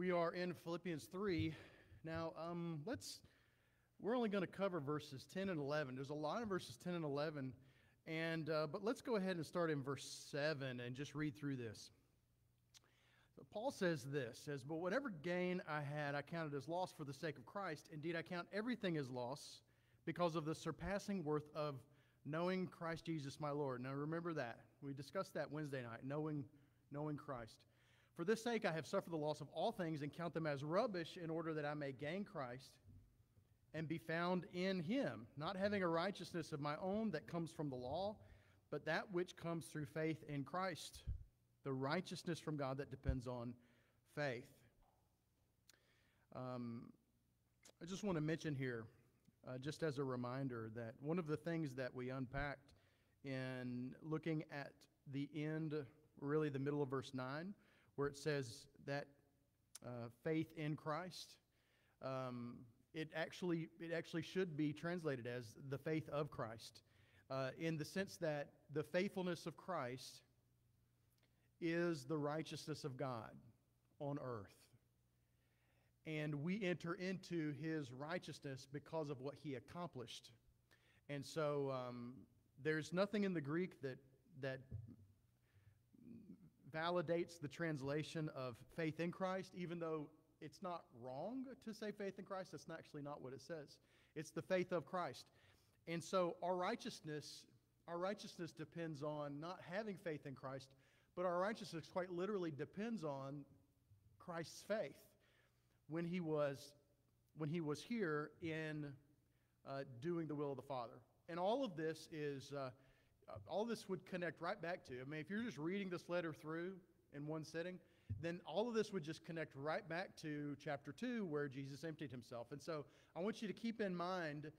We are in Philippians 3. Now, um, let's, we're only going to cover verses 10 and 11. There's a lot of verses 10 and 11, and, uh, but let's go ahead and start in verse 7 and just read through this. So Paul says this, says, But whatever gain I had, I counted as loss for the sake of Christ. Indeed, I count everything as loss because of the surpassing worth of knowing Christ Jesus my Lord. Now remember that. We discussed that Wednesday night, knowing, knowing Christ. For this sake, I have suffered the loss of all things and count them as rubbish in order that I may gain Christ and be found in him, not having a righteousness of my own that comes from the law, but that which comes through faith in Christ, the righteousness from God that depends on faith. Um, I just want to mention here, uh, just as a reminder, that one of the things that we unpacked in looking at the end, really the middle of verse 9, where it says that uh, faith in Christ. Um, it actually it actually should be translated as the faith of Christ, uh, in the sense that the faithfulness of Christ is the righteousness of God on earth, and we enter into His righteousness because of what He accomplished. And so, um, there's nothing in the Greek that that validates the translation of faith in Christ, even though it's not wrong to say faith in Christ. That's actually not what it says. It's the faith of Christ. And so our righteousness, our righteousness depends on not having faith in Christ, but our righteousness quite literally depends on Christ's faith when he was when he was here in uh, doing the will of the Father. And all of this is uh, all this would connect right back to. I mean, if you're just reading this letter through in one sitting, then all of this would just connect right back to chapter 2 where Jesus emptied himself. And so I want you to keep in mind,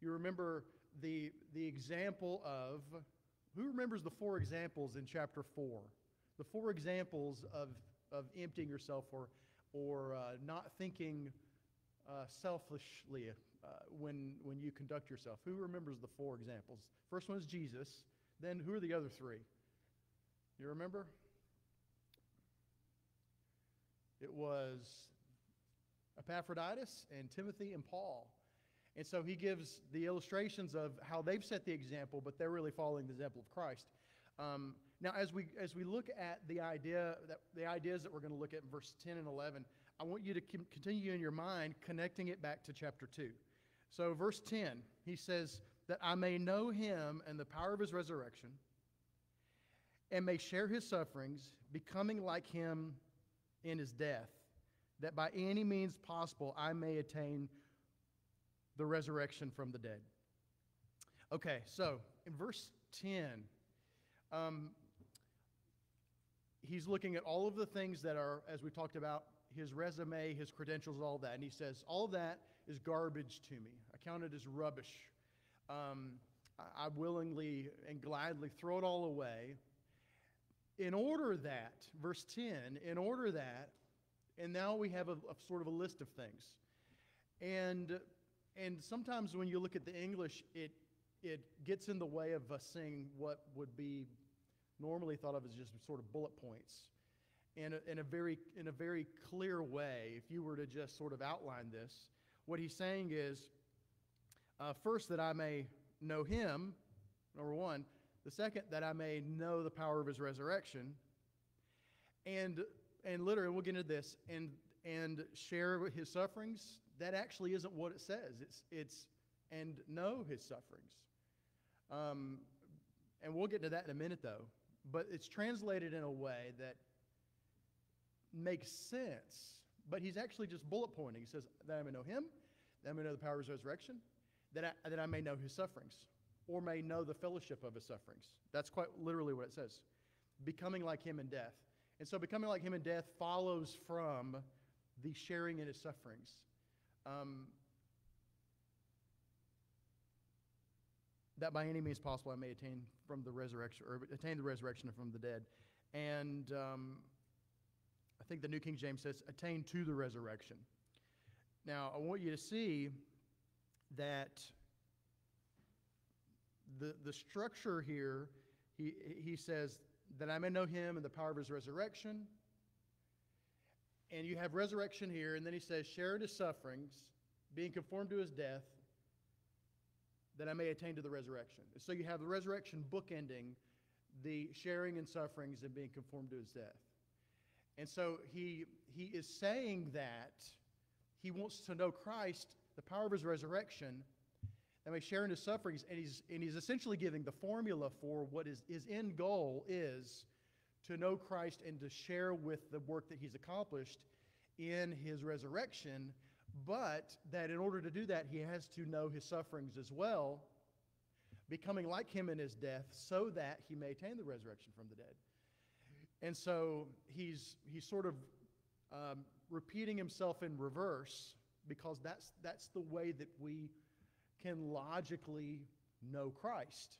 you remember the, the example of, who remembers the four examples in chapter 4? The four examples of, of emptying yourself or, or uh, not thinking uh, selfishly uh, when, when you conduct yourself. Who remembers the four examples? First one is Jesus. Then who are the other three? You remember? It was Epaphroditus and Timothy and Paul. And so he gives the illustrations of how they've set the example, but they're really following the example of Christ. Um, now, as we as we look at the idea that the ideas that we're going to look at in verse 10 and 11, I want you to continue in your mind connecting it back to chapter 2. So, verse 10, he says, That I may know him and the power of his resurrection, and may share his sufferings, becoming like him in his death, that by any means possible I may attain the resurrection from the dead. Okay, so in verse 10, um, he's looking at all of the things that are, as we talked about, his resume, his credentials, all that. And he says, All that is garbage to me. I count it as rubbish. Um, I willingly and gladly throw it all away. In order that, verse 10, in order that, and now we have a, a sort of a list of things. And, and sometimes when you look at the English, it, it gets in the way of us seeing what would be normally thought of as just sort of bullet points in a, in a, very, in a very clear way, if you were to just sort of outline this, what he's saying is uh, first, that I may know him, number one. The second, that I may know the power of his resurrection. And, and literally, we'll get into this, and, and share his sufferings. That actually isn't what it says. It's, it's and know his sufferings. Um, and we'll get to that in a minute, though. But it's translated in a way that makes sense, but he's actually just bullet pointing. He says, That I may know him, that I may know the power of his resurrection, that I, that I may know his sufferings, or may know the fellowship of his sufferings. That's quite literally what it says. Becoming like him in death. And so, becoming like him in death follows from the sharing in his sufferings. Um, that by any means possible I may attain from the resurrection, or attain the resurrection from the dead. And um, I think the New King James says, attain to the resurrection. Now, I want you to see that the, the structure here, he, he says, that I may know him and the power of his resurrection, and you have resurrection here, and then he says, share in his sufferings, being conformed to his death, that I may attain to the resurrection. So you have the resurrection bookending the sharing in sufferings and being conformed to his death. And so he, he is saying that he wants to know Christ, the power of his resurrection, that may share in his sufferings, and he's, and he's essentially giving the formula for what his, his end goal is to know Christ and to share with the work that he's accomplished in his resurrection, but that in order to do that, he has to know his sufferings as well, becoming like him in his death, so that he may attain the resurrection from the dead. And so he's, he's sort of um, repeating himself in reverse because that's, that's the way that we can logically know Christ,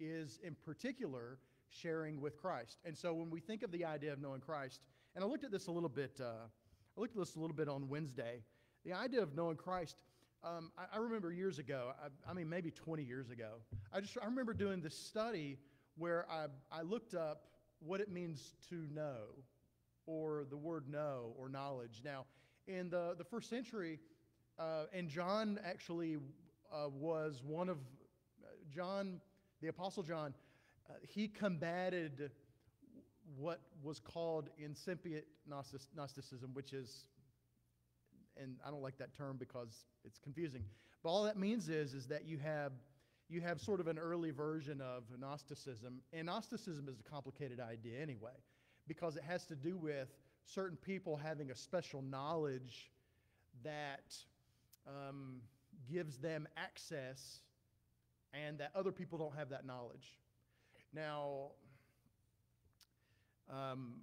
is in particular sharing with Christ. And so when we think of the idea of knowing Christ, and I looked at this a little bit, uh, I looked at this a little bit on Wednesday. The idea of knowing Christ, um, I, I, remember years ago, I, I, mean maybe 20 years ago, I just I remember doing this study where I, I looked up what it means to know, or the word know or knowledge. Now, in the, the first century, uh, and John actually uh, was one of John, the Apostle John, uh, he combated what was called incipient Gnosticism, which is, and I don't like that term because it's confusing. But all that means is, is that you have, you have sort of an early version of Gnosticism, and Gnosticism is a complicated idea anyway, because it has to do with certain people having a special knowledge that um, gives them access, and that other people don't have that knowledge. Now, um,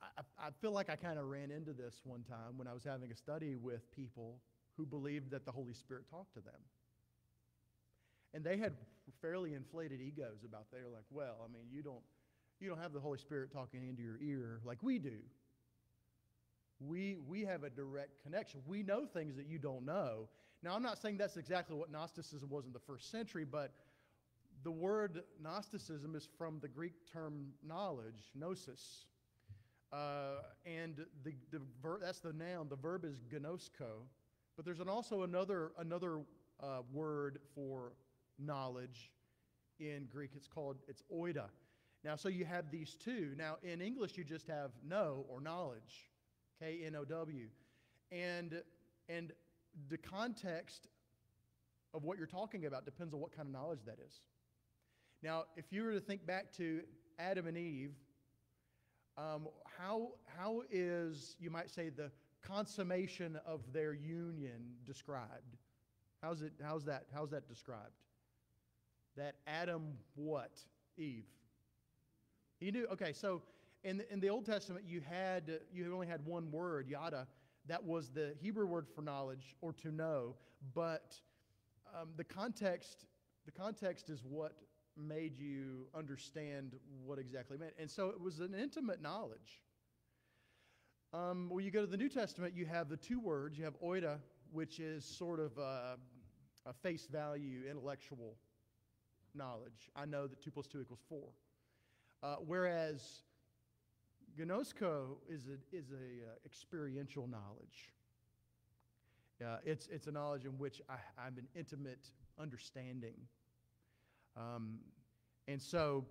I, I feel like I kind of ran into this one time when I was having a study with people who believed that the Holy Spirit talked to them. And they had fairly inflated egos about that. They're like, well, I mean, you don't, you don't have the Holy Spirit talking into your ear like we do. We, we have a direct connection. We know things that you don't know. Now, I'm not saying that's exactly what Gnosticism was in the first century, but the word Gnosticism is from the Greek term knowledge, gnosis. Uh, and the, the ver- that's the noun. The verb is gnosko. But there's an also another, another uh, word for knowledge in Greek. It's called, it's oida. Now, so you have these two. Now, in English, you just have know or knowledge, K N O W. And, and the context of what you're talking about depends on what kind of knowledge that is. Now, if you were to think back to Adam and Eve, um, how, how is, you might say, the consummation of their union described? How's, it, how's, that, how's that described? That Adam what? Eve. He knew, okay, so in the, in the Old Testament, you, had, you only had one word, yada. That was the Hebrew word for knowledge or to know. But um, the, context, the context is what made you understand what exactly meant. And so it was an intimate knowledge. Um, when you go to the New Testament, you have the two words. You have oida, which is sort of a, a face value intellectual knowledge. I know that 2 plus 2 equals 4. Uh, whereas gnosko is a, is a uh, experiential knowledge. Uh, it's, it's a knowledge in which I, I have an intimate understanding um, and so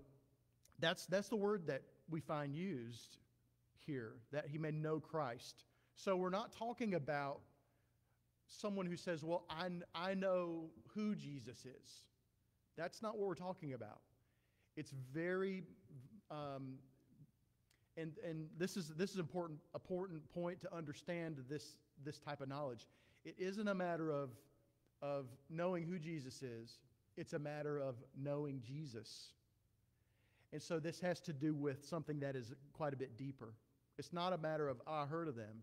that's, that's the word that we find used here, that he may know Christ. So we're not talking about someone who says, Well, I, I know who Jesus is. That's not what we're talking about. It's very, um, and, and this is this is important important point to understand this this type of knowledge. It isn't a matter of of knowing who Jesus is. It's a matter of knowing Jesus. And so this has to do with something that is quite a bit deeper. It's not a matter of, I heard of them.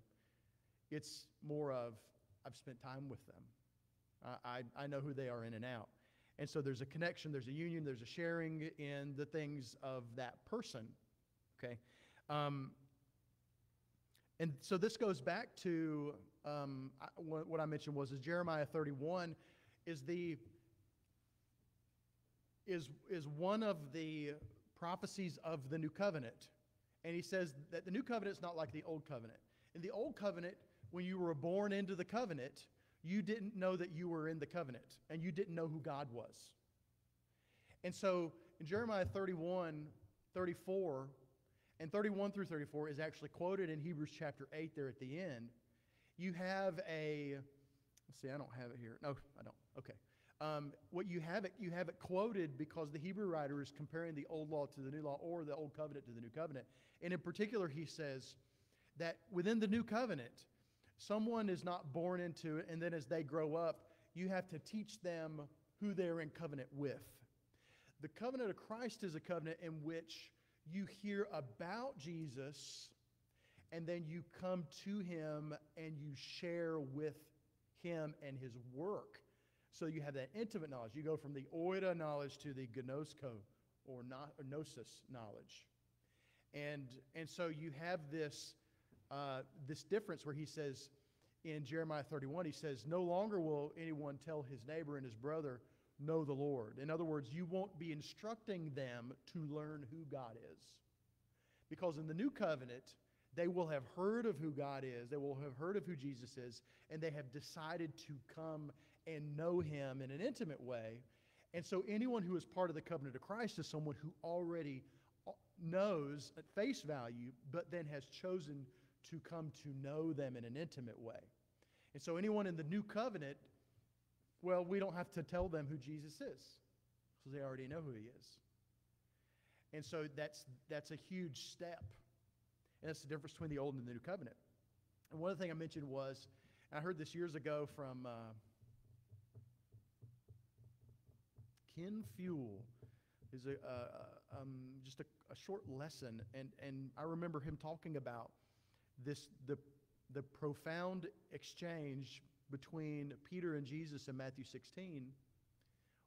It's more of, I've spent time with them. I, I know who they are in and out. And so there's a connection, there's a union, there's a sharing in the things of that person. Okay? Um, and so this goes back to um, what I mentioned was is Jeremiah 31 is the is, is one of the prophecies of the new covenant. And he says that the new covenant is not like the old covenant. In the old covenant, when you were born into the covenant, you didn't know that you were in the covenant and you didn't know who God was. And so in Jeremiah 31, 34, and 31 through 34 is actually quoted in Hebrews chapter 8 there at the end. You have a, let's see, I don't have it here. No, I don't. Okay. Um, what you have it, you have it quoted because the Hebrew writer is comparing the old law to the new law or the old covenant to the new covenant. And in particular, he says that within the new covenant, someone is not born into it, and then as they grow up, you have to teach them who they're in covenant with. The covenant of Christ is a covenant in which you hear about Jesus and then you come to him and you share with him and his work. So you have that intimate knowledge. You go from the oida knowledge to the gnosko or, not, or gnosis knowledge. And, and so you have this, uh, this difference where he says in Jeremiah 31, he says, No longer will anyone tell his neighbor and his brother, know the Lord. In other words, you won't be instructing them to learn who God is. Because in the new covenant, they will have heard of who God is, they will have heard of who Jesus is, and they have decided to come and know him in an intimate way. And so, anyone who is part of the covenant of Christ is someone who already uh, knows at face value, but then has chosen to come to know them in an intimate way. And so, anyone in the new covenant well, we don't have to tell them who Jesus is because they already know who he is. And so that's, that's a huge step. And that's the difference between the old and the new covenant. And one of the things I mentioned was, I heard this years ago from uh, Ken Fuel. Is a, uh, um, just a, a, short lesson, and, and I remember him talking about this the, the profound exchange between Peter and Jesus in Matthew 16,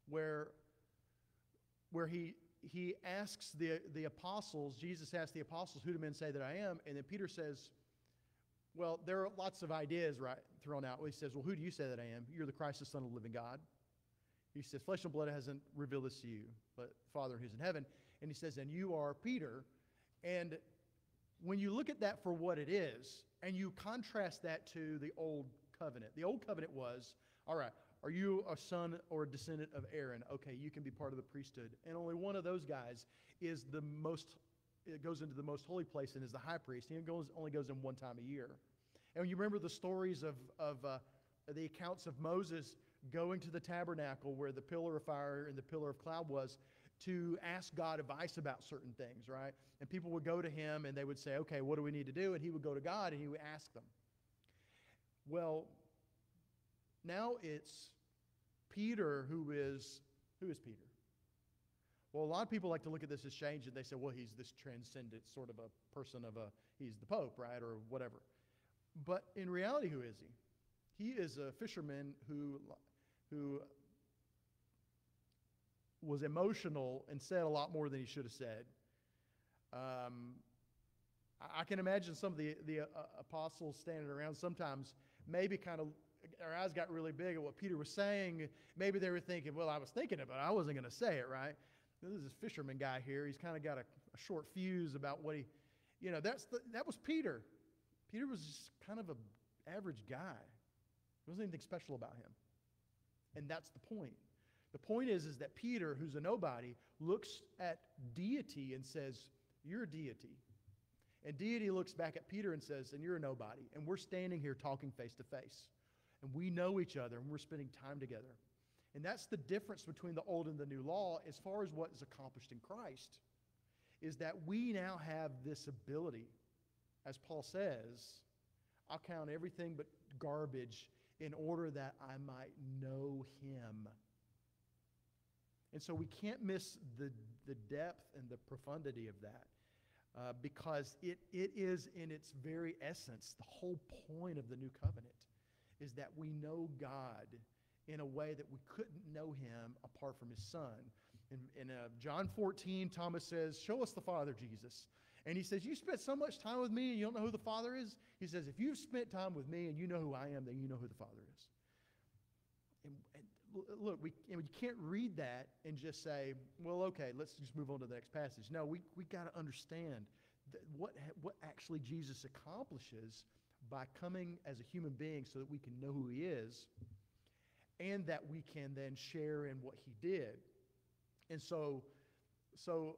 where, where he, he asks the, the apostles, Jesus asks the apostles, Who do men say that I am? And then Peter says, Well, there are lots of ideas right, thrown out. Well, he says, Well, who do you say that I am? You're the Christ, the Son of the living God. He says, Flesh and blood hasn't revealed this to you, but Father who's in heaven. And he says, And you are Peter. And when you look at that for what it is, and you contrast that to the old covenant. The old covenant was, all right, are you a son or a descendant of Aaron? Okay, you can be part of the priesthood. And only one of those guys is the most, it goes into the most holy place and is the high priest. He goes, only goes in one time a year. And you remember the stories of, of uh, the accounts of Moses going to the tabernacle where the pillar of fire and the pillar of cloud was to ask God advice about certain things, right? And people would go to him and they would say, okay, what do we need to do? And he would go to God and he would ask them. Well, now it's Peter who is who is Peter? Well, a lot of people like to look at this as change and they say, well, he's this transcendent sort of a person of a he's the pope, right, or whatever. But in reality, who is he? He is a fisherman who who was emotional and said a lot more than he should have said. Um, I can imagine some of the, the uh, apostles standing around sometimes maybe kind of our eyes got really big at what Peter was saying. Maybe they were thinking, well, I was thinking it, but I wasn't going to say it, right? This is this fisherman guy here. He's kind of got a, a, short fuse about what he, you know, that's the, that was Peter. Peter was just kind of an average guy. There wasn't anything special about him. And that's the point. The point is, is that Peter, who's a nobody, looks at deity and says, You're a deity. And deity looks back at Peter and says, And you're a nobody. And we're standing here talking face to face. And we know each other and we're spending time together. And that's the difference between the old and the new law as far as what is accomplished in Christ, is that we now have this ability, as Paul says, I'll count everything but garbage in order that I might know him. And so we can't miss the, the depth and the profundity of that uh, because it, it is in its very essence the whole point of the new covenant is that we know God in a way that we couldn't know him apart from his son. In, in uh, John 14, Thomas says, Show us the Father, Jesus. And he says, You spent so much time with me and you don't know who the Father is? He says, If you've spent time with me and you know who I am, then you know who the Father is. Look, we, and we can't read that and just say, well, okay, let's just move on to the next passage. No, we, we got to understand what, what actually Jesus accomplishes by coming as a human being so that we can know who he is and that we can then share in what he did. And so, so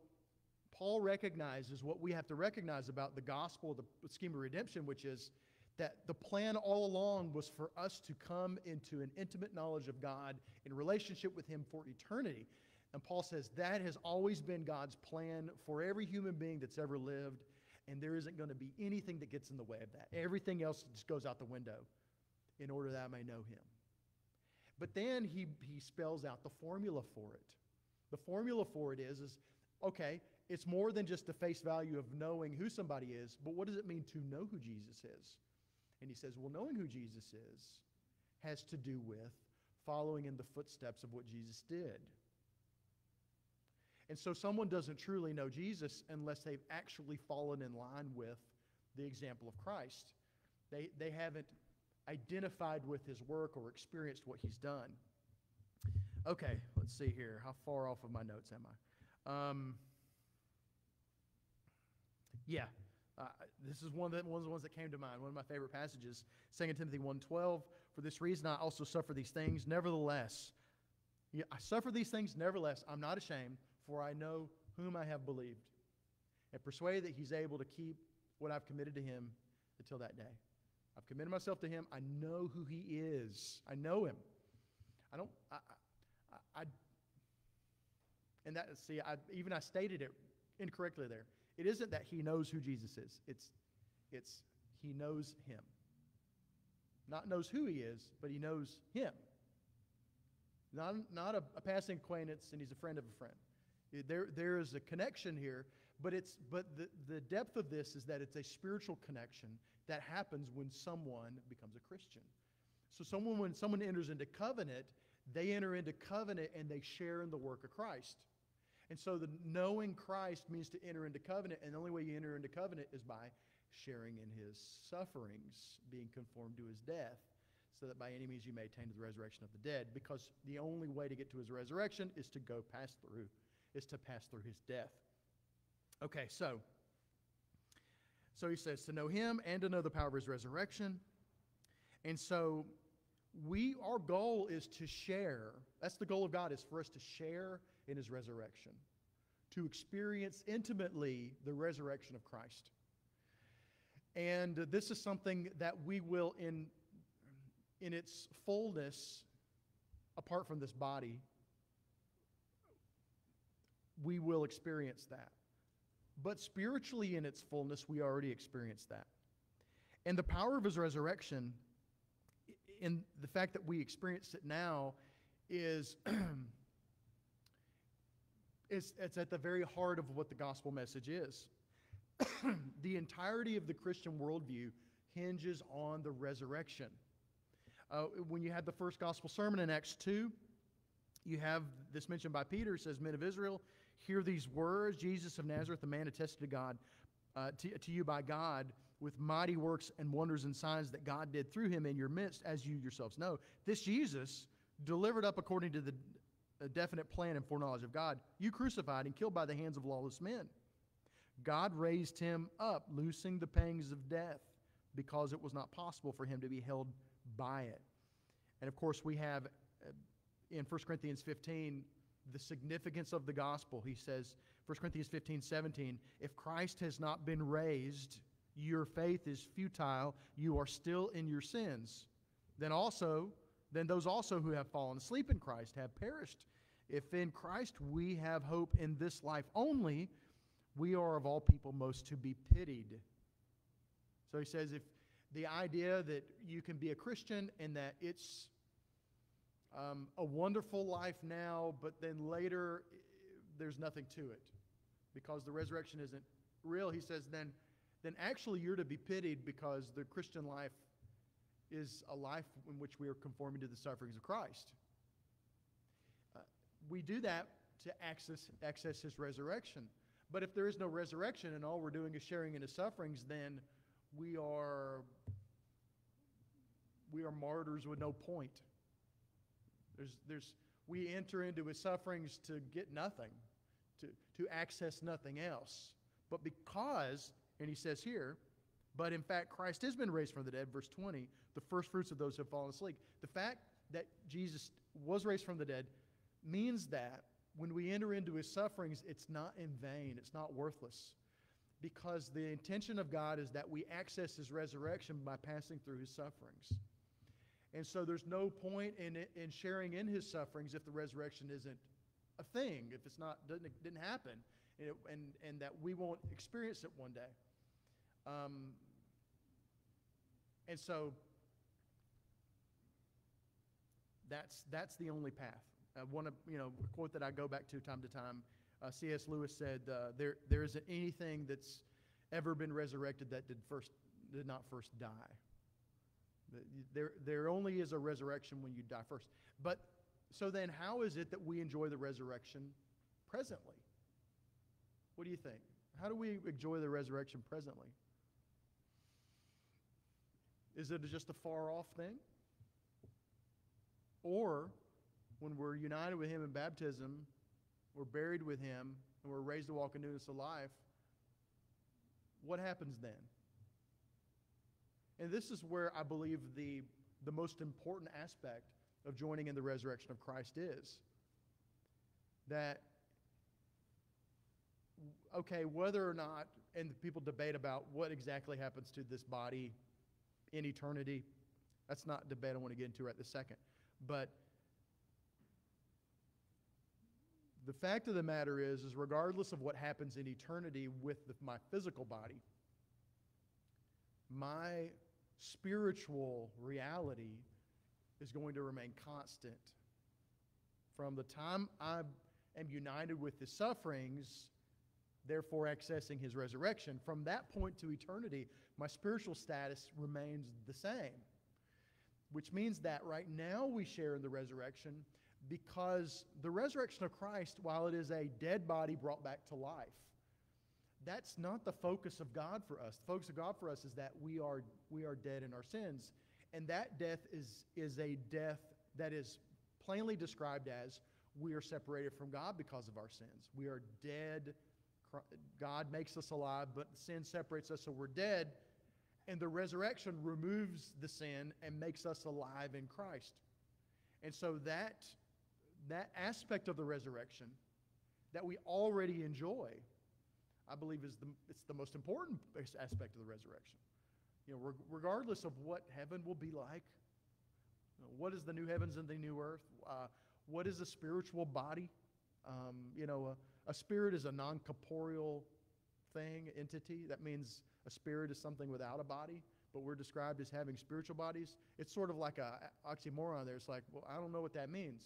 Paul recognizes what we have to recognize about the gospel, the scheme of redemption, which is that the plan all along was for us to come into an intimate knowledge of God in relationship with Him for eternity. And Paul says that has always been God's plan for every human being that's ever lived, and there isn't going to be anything that gets in the way of that. Everything else just goes out the window in order that I may know Him. But then he, he spells out the formula for it. The formula for it is, is okay, it's more than just the face value of knowing who somebody is, but what does it mean to know who Jesus is? And he says, well, knowing who Jesus is has to do with following in the footsteps of what Jesus did. And so someone doesn't truly know Jesus unless they've actually fallen in line with the example of Christ. They, they haven't identified with his work or experienced what he's done. Okay, let's see here. How far off of my notes am I? Um, yeah, uh, this is one of, the, one of the ones that came to mind. One of my favorite passages, 2 Timothy 1.12. For this reason I also suffer these things. Nevertheless, I suffer these things. Nevertheless, I'm not ashamed, for I know whom I have believed, and persuade that he's able to keep what I've committed to him until that day. I've committed myself to him. I know who he is. I know him. I don't. I. I, I and that see, I, even I stated it incorrectly there. It isn't that he knows who Jesus is. It's, it's he knows him. Not knows who he is, but he knows him. Not, not a, a passing acquaintance, and he's a friend of a friend. There, there is a connection here, but, it's, but the, the depth of this is that it's a spiritual connection that happens when someone becomes a Christian. So someone, when someone enters into covenant, they enter into covenant and they share in the work of Christ. And so the knowing Christ means to enter into covenant, and the only way you enter into covenant is by sharing in his sufferings, being conformed to his death, so that by any means you may attain to the resurrection of the dead. Because the only way to get to his resurrection is to go pass through, is to pass through his death. Okay, so so he says to know him and to know the power of his resurrection. And so we our goal is to share. That's the goal of God is for us to share in his resurrection, to experience intimately the resurrection of Christ. And this is something that we will, in, in its fullness, apart from this body, we will experience that. But spiritually, in its fullness, we already experience that. And the power of his resurrection, in the fact that we experience it now, is it's, it's at the very heart of what the gospel message is. the entirety of the Christian worldview hinges on the resurrection. Uh, when you had the first gospel sermon in Acts 2, you have this mentioned by Peter, says, Men of Israel, hear these words Jesus of Nazareth, the man attested to God, uh, to, to you by God, with mighty works and wonders and signs that God did through him in your midst, as you yourselves know. This Jesus, delivered up according to the a definite plan and foreknowledge of God, you crucified and killed by the hands of lawless men. God raised him up, loosing the pangs of death, because it was not possible for him to be held by it. And of course, we have uh, in 1 Corinthians 15 the significance of the gospel. He says, 1 Corinthians 15, 17, if Christ has not been raised, your faith is futile, you are still in your sins. Then also, then those also who have fallen asleep in Christ have perished. If in Christ we have hope in this life only, we are of all people most to be pitied. So he says, if the idea that you can be a Christian and that it's um, a wonderful life now, but then later there's nothing to it because the resurrection isn't real, he says, then, then actually you're to be pitied because the Christian life is a life in which we are conforming to the sufferings of Christ. Uh, we do that to access, access his resurrection. But if there is no resurrection and all we're doing is sharing in his sufferings, then we are we are martyrs with no point. There's, there's, we enter into his sufferings to get nothing, to, to access nothing else. But because, and he says here, but in fact, Christ has been raised from the dead, verse 20, the first fruits of those who have fallen asleep. The fact that Jesus was raised from the dead means that when we enter into his sufferings, it's not in vain, it's not worthless. Because the intention of God is that we access his resurrection by passing through his sufferings. And so there's no point in, in sharing in his sufferings if the resurrection isn't a thing, if it's not, doesn't, didn't happen, and, and, and that we won't experience it one day. Um, and so that's, that's the only path. Uh, one of, you know, a quote that I go back to time to time, uh, C.S. Lewis said, uh, there, there isn't anything that's ever been resurrected that did, first, did not first die. There, there only is a resurrection when you die first. But so then, how is it that we enjoy the resurrection presently? What do you think? How do we enjoy the resurrection presently? Is it just a far off thing? Or when we're united with Him in baptism, we're buried with Him, and we're raised to walk in newness of life, what happens then? And this is where I believe the, the most important aspect of joining in the resurrection of Christ is. That, okay, whether or not, and people debate about what exactly happens to this body in eternity, that's not debate I want to get into right this second. But the fact of the matter is, is regardless of what happens in eternity with the, my physical body, my spiritual reality is going to remain constant. From the time I am united with his sufferings, therefore accessing his resurrection, from that point to eternity, my spiritual status remains the same. Which means that right now we share in the resurrection because the resurrection of Christ, while it is a dead body brought back to life, that's not the focus of God for us. The focus of God for us is that we are, we are dead in our sins. And that death is, is a death that is plainly described as we are separated from God because of our sins. We are dead. God makes us alive, but sin separates us, so we're dead. And the resurrection removes the sin and makes us alive in Christ. And so that, that aspect of the resurrection that we already enjoy I believe is the, it's the most important aspect of the resurrection. You know, regardless of what heaven will be like, you know, what is the new heavens and the new earth? Uh, what is a spiritual body? Um, you know, a, a, spirit is a non corporeal thing, entity. That means a spirit is something without a body, but we're described as having spiritual bodies. It's sort of like a oxymoron there. It's like, well, I don't know what that means.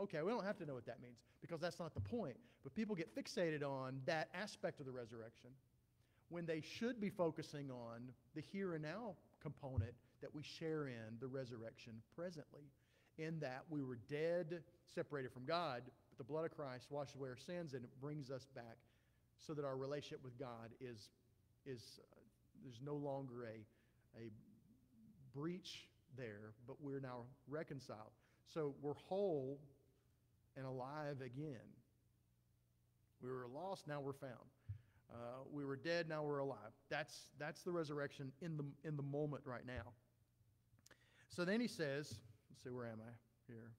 Okay, we don't have to know what that means because that's not the point. But people get fixated on that aspect of the resurrection when they should be focusing on the here and now component that we share in the resurrection presently. In that we were dead, separated from God, but the blood of Christ washes away our sins and it brings us back so that our relationship with God is, is uh, there's no longer a, a breach there, but we're now reconciled. So we're whole and alive again. We were lost, now we're found. Uh, we were dead, now we're alive. That's, that's the resurrection in the, in the moment right now. So then he says, let's see, where am I here?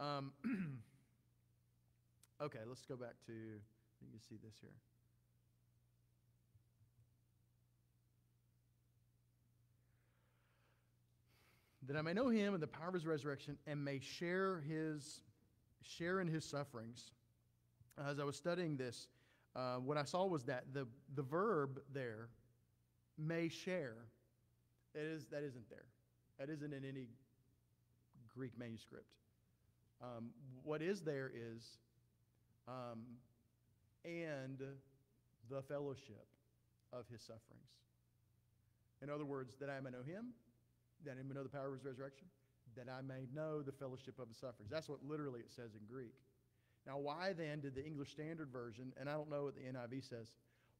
Um, okay, let's go back to, you can see this here. that I may know him and the power of his resurrection and may share his share in his sufferings. As I was studying this, uh, what I saw was that the, the verb there, may share, that, is, that isn't there. That isn't in any Greek manuscript. Um, what is there is, um, and the fellowship of his sufferings. In other words, that I may know him that I may know the power of his resurrection, that I may know the fellowship of his sufferings. That's what literally it says in Greek. Now, why then did the English Standard Version, and I don't know what the NIV says,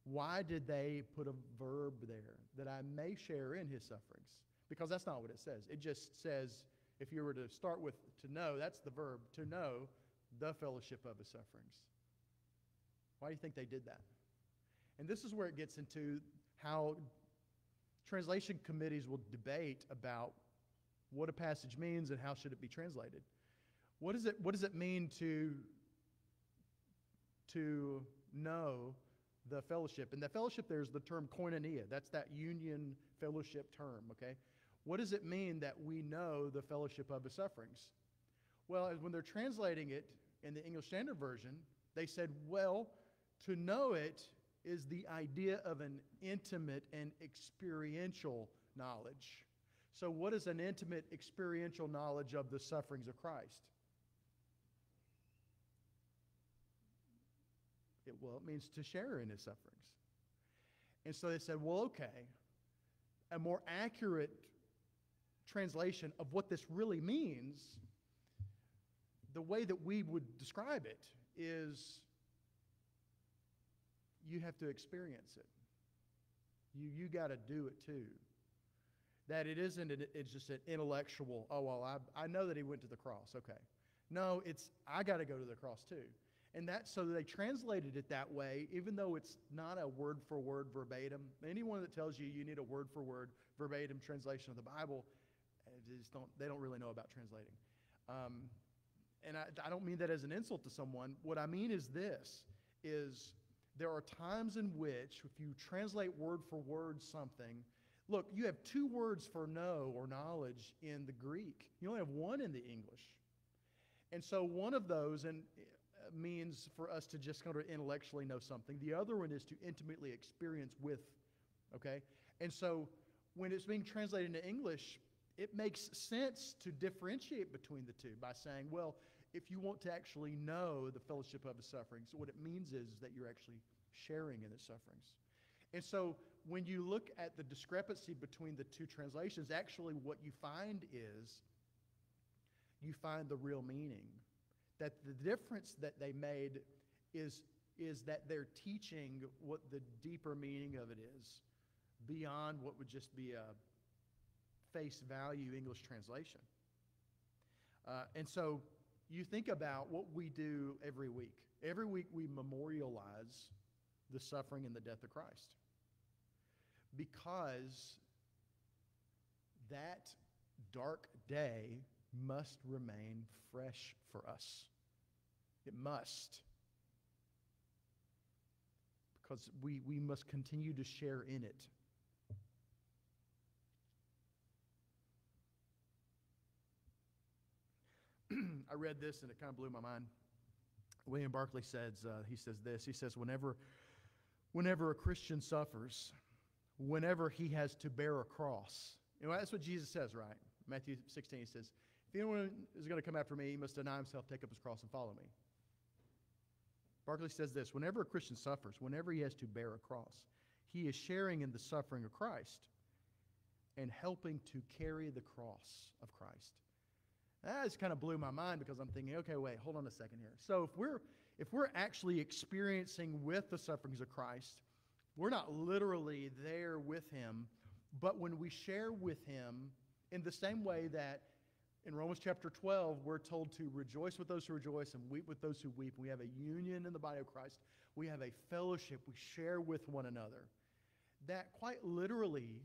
why did they put a verb there that I may share in his sufferings? Because that's not what it says. It just says, if you were to start with to know, that's the verb, to know the fellowship of his sufferings. Why do you think they did that? And this is where it gets into how translation committees will debate about what a passage means and how should it be translated. What, is it, what does it mean to, to know the fellowship? And the fellowship there is the term koinonia. That's that union fellowship term, okay? What does it mean that we know the fellowship of his sufferings? Well, when they're translating it in the English Standard Version, they said, well, to know it is the idea of an intimate and experiential knowledge. So, what is an intimate experiential knowledge of the sufferings of Christ? It, well, it means to share in his sufferings. And so they said, well, okay, a more accurate translation of what this really means, the way that we would describe it is you have to experience it. You, you got to do it too. That it isn't, an, it's just an intellectual, oh, well, I, I know that he went to the cross. Okay. No, it's, I got to go to the cross too. And that, so they translated it that way, even though it's not a word for word verbatim. Anyone that tells you you need a word for word verbatim translation of the Bible, eh, just don't, they don't really know about translating. Um, and I, I don't mean that as an insult to someone. What I mean is this, is there are times in which, if you translate word for word something, look, you have two words for know or knowledge in the Greek. You only have one in the English. And so one of those and uh, means for us to just kind of intellectually know something. The other one is to intimately experience with, okay? And so when it's being translated into English, it makes sense to differentiate between the two by saying, well, if you want to actually know the fellowship of his sufferings, what it means is, that you're actually sharing in his sufferings. And so when you look at the discrepancy between the two translations, actually what you find is you find the real meaning. That the difference that they made is, is that they're teaching what the deeper meaning of it is beyond what would just be a face value English translation. Uh, and so you think about what we do every week. Every week we memorialize the suffering and the death of Christ. Because that dark day must remain fresh for us. It must. Because we, we must continue to share in it. I read this and it kind of blew my mind. William Barclay says, uh, he says this. He says, whenever, whenever a Christian suffers, whenever he has to bear a cross, you know, that's what Jesus says, right? Matthew 16, he says, if anyone is going to come after me, he must deny himself, take up his cross, and follow me. Barclay says this whenever a Christian suffers, whenever he has to bear a cross, he is sharing in the suffering of Christ and helping to carry the cross of Christ. That just kind of blew my mind because I'm thinking, okay, wait, hold on a second here. So if we're if we're actually experiencing with the sufferings of Christ, we're not literally there with him, but when we share with him in the same way that in Romans chapter 12, we're told to rejoice with those who rejoice and weep with those who weep. We have a union in the body of Christ. We have a fellowship. We share with one another. That quite literally,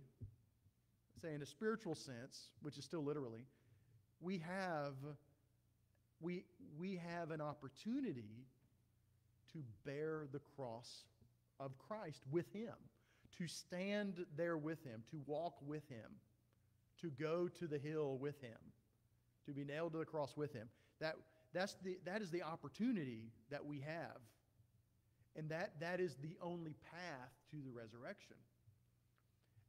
say in a spiritual sense, which is still literally, we have, we, we have an opportunity to bear the cross of Christ with Him, to stand there with Him, to walk with Him, to go to the hill with Him, to be nailed to the cross with Him. That, that's the, that is the opportunity that we have. And that, that is the only path to the resurrection.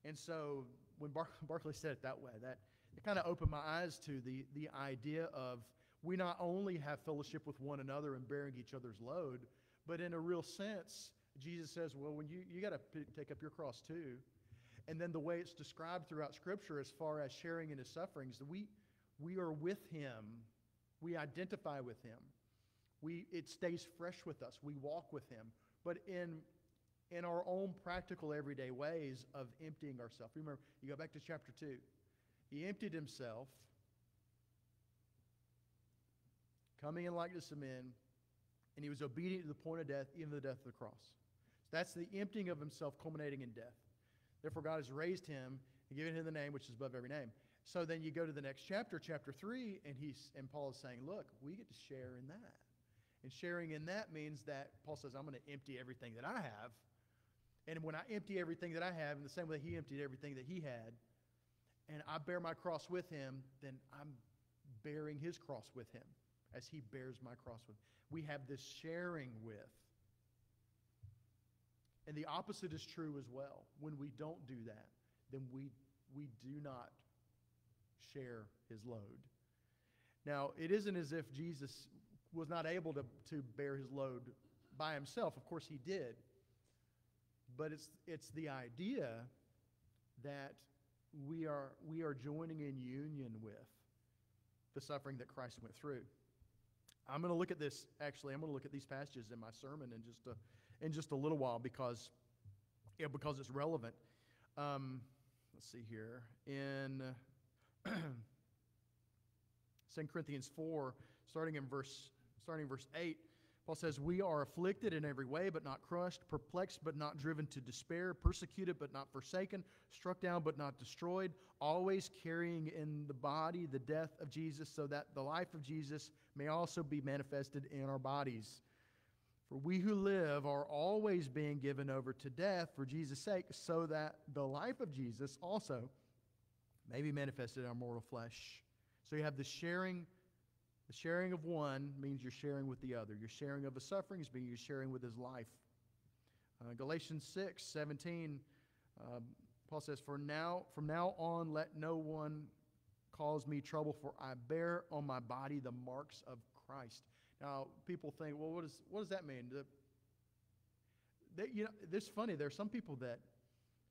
And so when Bar- Barclay said it that way, that, kind of opened my eyes to the, the idea of we not only have fellowship with one another and bearing each other's load, but in a real sense, Jesus says, well, when you, you got to take up your cross too. And then the way it's described throughout Scripture as far as sharing in his sufferings, we, we are with him. We identify with him. We, it stays fresh with us. We walk with him. But in, in our own practical everyday ways of emptying ourselves. Remember, you go back to chapter 2. He emptied himself coming in likeness of men, and he was obedient to the point of death, even the death of the cross. So that's the emptying of himself, culminating in death. Therefore, God has raised him and given him the name which is above every name. So then you go to the next chapter, chapter 3, and, he's, and Paul is saying, Look, we get to share in that. And sharing in that means that Paul says, I'm going to empty everything that I have. And when I empty everything that I have, in the same way he emptied everything that he had, and I bear my cross with him, then I'm bearing his cross with him as he bears my cross with. We have this sharing with. And the opposite is true as well. When we don't do that, then we, we do not share his load. Now, it isn't as if Jesus was not able to, to bear his load by himself. Of course, he did. But it's, it's the idea that we are, we are joining in union with the suffering that Christ went through. I'm going to look at this, actually, I'm going to look at these passages in my sermon in just a, in just a little while because, yeah, because it's relevant. Um, let's see here. In 2 Corinthians 4, starting in verse, starting in verse 8, Paul says, We are afflicted in every way, but not crushed, perplexed, but not driven to despair, persecuted, but not forsaken, struck down, but not destroyed, always carrying in the body the death of Jesus, so that the life of Jesus may also be manifested in our bodies. For we who live are always being given over to death for Jesus' sake, so that the life of Jesus also may be manifested in our mortal flesh. So you have the sharing the sharing of one means you're sharing with the other. Your sharing of the sufferings means you're sharing with his life. Uh, Galatians 6, 17, uh, Paul says, For now, from now on, let no one cause me trouble, for I bear on my body the marks of Christ. Now, people think, well, what, is, what does that mean? The, they, you know, is funny. There are some people that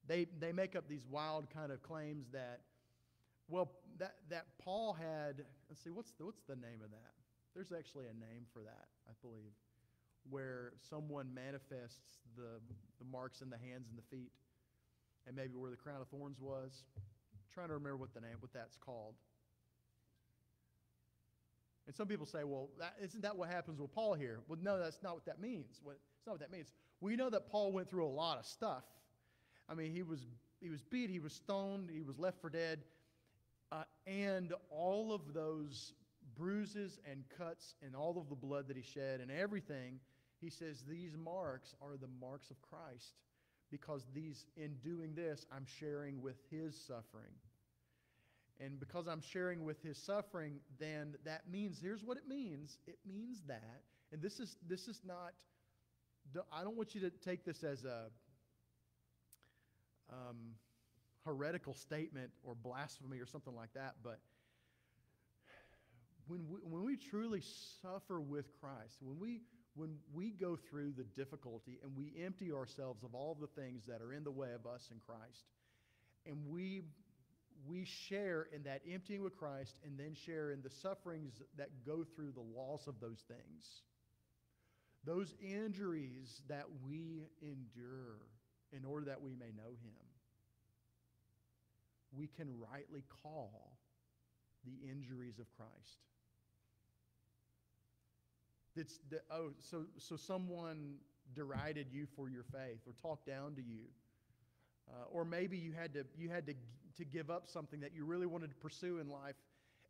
they, they make up these wild kind of claims that well, that, that Paul had, let's see, what's the, what's the name of that? There's actually a name for that, I believe, where someone manifests the, the marks in the hands and the feet, and maybe where the crown of thorns was. I'm trying to remember what the name, what that's called. And some people say, well, that, isn't that what happens with Paul here? Well, no, that's not what that means. What, it's not what that means. We know that Paul went through a lot of stuff. I mean, he was, he was beat, he was stoned, he was left for dead. Uh, and all of those bruises and cuts and all of the blood that he shed and everything, he says these marks are the marks of Christ because these in doing this I'm sharing with his suffering. And because I'm sharing with his suffering, then that means here's what it means. It means that, and this is this is not. I don't want you to take this as a um, heretical statement or blasphemy or something like that, but when we, when we truly suffer with Christ, when we, when we go through the difficulty and we empty ourselves of all the things that are in the way of us in Christ, and we, we share in that emptying with Christ and then share in the sufferings that go through the loss of those things, those injuries that we endure in order that we may know Him we can rightly call the injuries of Christ. It's the, oh, so, so someone derided you for your faith or talked down to you. Uh, or maybe you had, to, you had to, to give up something that you really wanted to pursue in life,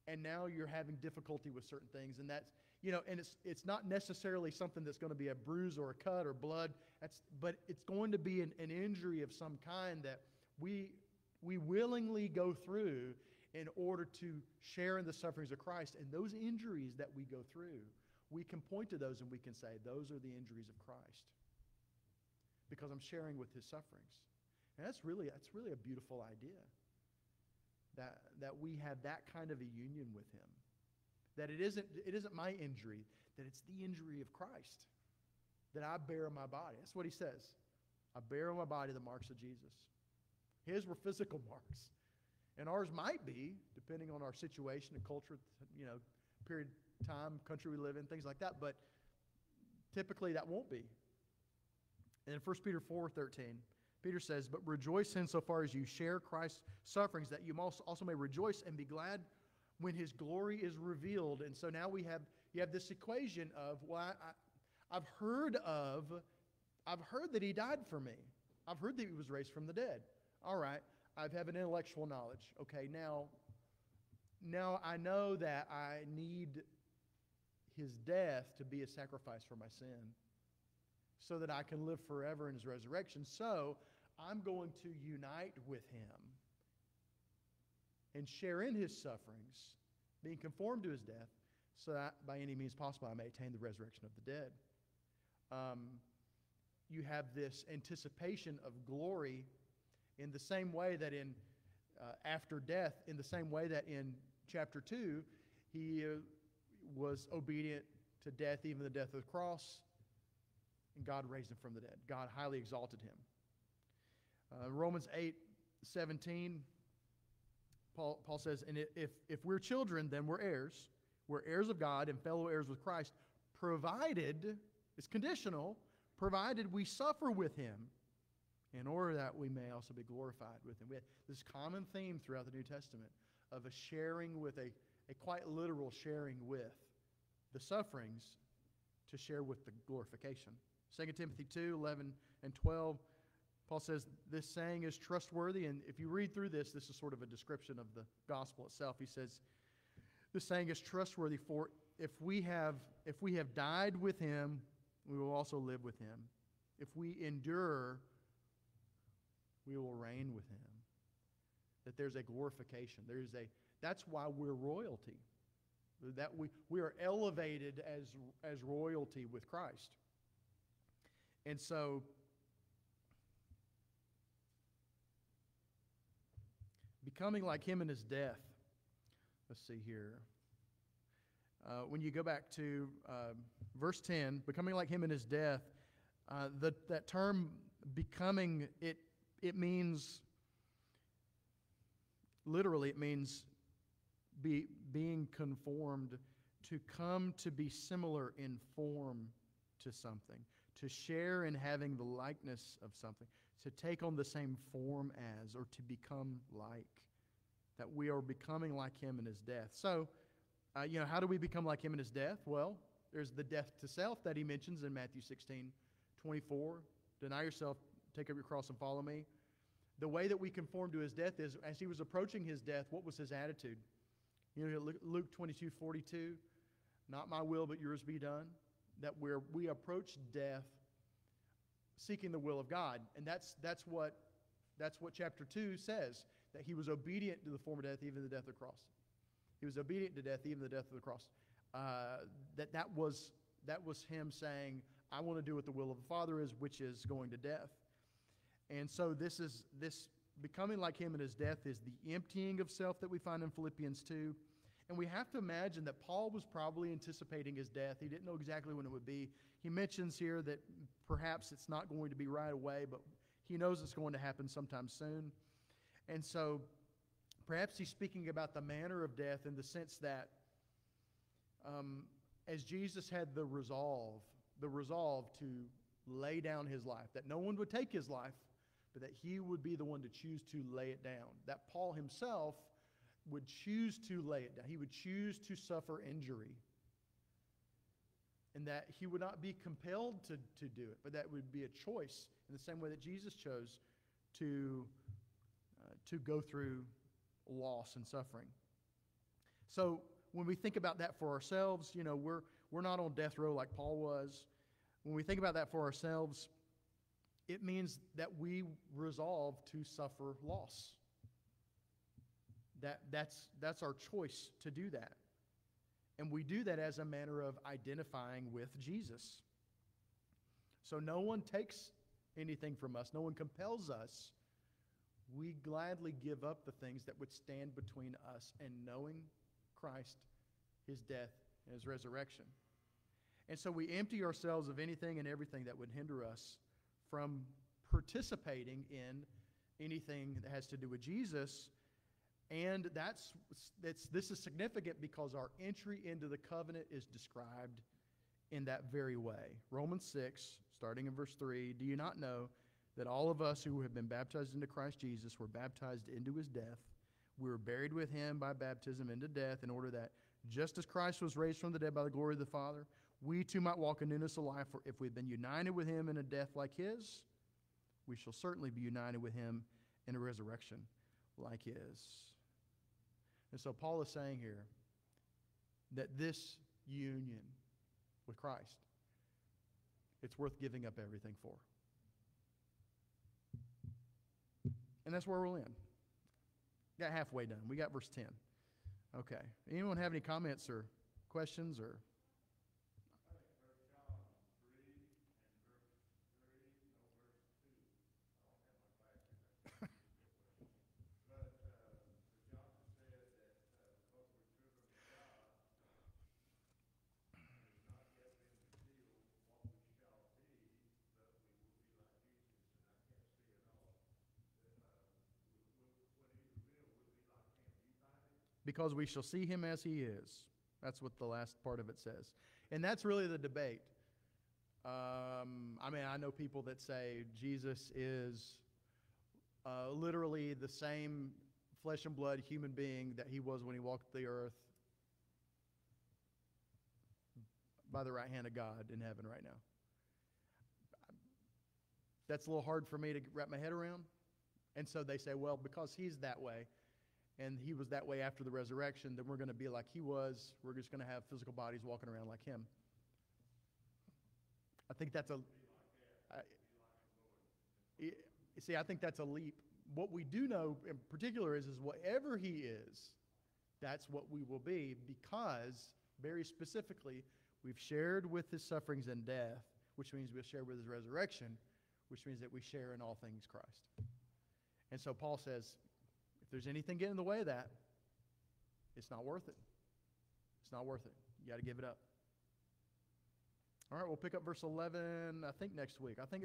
and now you're having difficulty with certain things. And that's, you know, and it's, it's not necessarily something that's going to be a bruise or a cut or blood, that's, but it's going to be an, an injury of some kind that we we willingly go through in order to share in the sufferings of Christ. And those injuries that we go through, we can point to those and we can say, those are the injuries of Christ. Because I'm sharing with his sufferings. And that's really, that's really a beautiful idea. That, that we have that kind of a union with him. That it isn't, it isn't my injury, that it's the injury of Christ. That I bear in my body. That's what he says. I bear in my body the marks of Jesus. His were physical marks. And ours might be, depending on our situation and culture, you know, period, time, country we live in, things like that. But typically that won't be. And in 1 Peter 4 13, Peter says, But rejoice insofar as you share Christ's sufferings, that you also may rejoice and be glad when his glory is revealed. And so now we have you have this equation of, well, I've heard of, I've heard that he died for me. I've heard that he was raised from the dead. All right, I have an intellectual knowledge. Okay, now, now I know that I need his death to be a sacrifice for my sin so that I can live forever in his resurrection. So I'm going to unite with him and share in his sufferings, being conformed to his death, so that by any means possible I may attain the resurrection of the dead. Um, you have this anticipation of glory in the same way that in uh, after death, in the same way that in chapter 2, he uh, was obedient to death, even the death of the cross, and God raised him from the dead. God highly exalted him. Uh, Romans 8 17, Paul, Paul says, And if, if we're children, then we're heirs. We're heirs of God and fellow heirs with Christ, provided, it's conditional, provided we suffer with him in order that we may also be glorified with him. We have this common theme throughout the New Testament of a sharing with a, a quite literal sharing with the sufferings to share with the glorification. 2 Timothy 2 11 and 12, Paul says, This saying is trustworthy. And if you read through this, this is sort of a description of the gospel itself. He says, This saying is trustworthy, for if we have, if we have died with him, we will also live with him. If we endure, we will reign with him. That there's a glorification. There's a that's why we're royalty. That we, we are elevated as, as royalty with Christ. And so becoming like him in his death. Let's see here. Uh, when you go back to uh, verse 10, becoming like him in his death, uh, the, that term becoming, it it means, literally, it means be, being conformed, to come to be similar in form to something, to share in having the likeness of something, to take on the same form as, or to become like. That we are becoming like him in his death. So, uh, you know, how do we become like him in his death? Well, there's the death to self that he mentions in Matthew 16 24. Deny yourself, Take up your cross and follow me. The way that we conform to his death is as he was approaching his death, what was his attitude? You know, Luke 22 42, not my will, but yours be done. That where we approach death seeking the will of God. And that's, that's, what, that's what chapter 2 says that he was obedient to the form of death, even the death of the cross. He was obedient to death, even the death of the cross. Uh, that, that, was, that was him saying, I want to do what the will of the Father is, which is going to death. And so this is this becoming like him in his death is the emptying of self that we find in Philippians 2. And we have to imagine that Paul was probably anticipating his death. He didn't know exactly when it would be. He mentions here that perhaps it's not going to be right away, but he knows it's going to happen sometime soon. And so perhaps he's speaking about the manner of death in the sense that um, as Jesus had the resolve, the resolve to lay down his life, that no one would take his life, but that he would be the one to choose to lay it down. That Paul himself would choose to lay it down. He would choose to suffer injury. And that he would not be compelled to, to do it, but that would be a choice in the same way that Jesus chose to, uh, to go through loss and suffering. So when we think about that for ourselves, you know, we're, we're not on death row like Paul was. When we think about that for ourselves, it means that we resolve to suffer loss. That, that's, that's our choice to do that. And we do that as a manner of identifying with Jesus. So no one takes anything from us, no one compels us. We gladly give up the things that would stand between us and knowing Christ, his death, and his resurrection. And so we empty ourselves of anything and everything that would hinder us from participating in anything that has to do with Jesus. And that's, that's, this is significant because our entry into the covenant is described in that very way. Romans 6, starting in verse 3 Do you not know that all of us who have been baptized into Christ Jesus were baptized into his death? We were buried with him by baptism into death in order that just as Christ was raised from the dead by the glory of the Father, we too might walk in newness of life. For if we've been united with him in a death like his, we shall certainly be united with him in a resurrection like his. And so Paul is saying here that this union with Christ, it's worth giving up everything for. And that's where we'll end. Got halfway done. We got verse 10. Okay. Anyone have any comments or questions or because we shall see him as he is. That's what the last part of it says. And that's really the debate. Um, I mean, I know people that say Jesus is uh, literally the same flesh and blood human being that he was when he walked the earth by the right hand of God in heaven right now. That's a little hard for me to wrap my head around. And so they say, well, because he's that way, and he was that way after the resurrection, then we're going to be like he was. We're just going to have physical bodies walking around like him. I think that's a. I, see, I think that's a leap. What we do know in particular is, is whatever he is, that's what we will be because, very specifically, we've shared with his sufferings and death, which means we'll share with his resurrection, which means that we share in all things Christ. And so Paul says, if there's anything getting in the way of that, it's not worth it. It's not worth it. You got to give it up. All right, we'll pick up verse 11, I think, next week. I think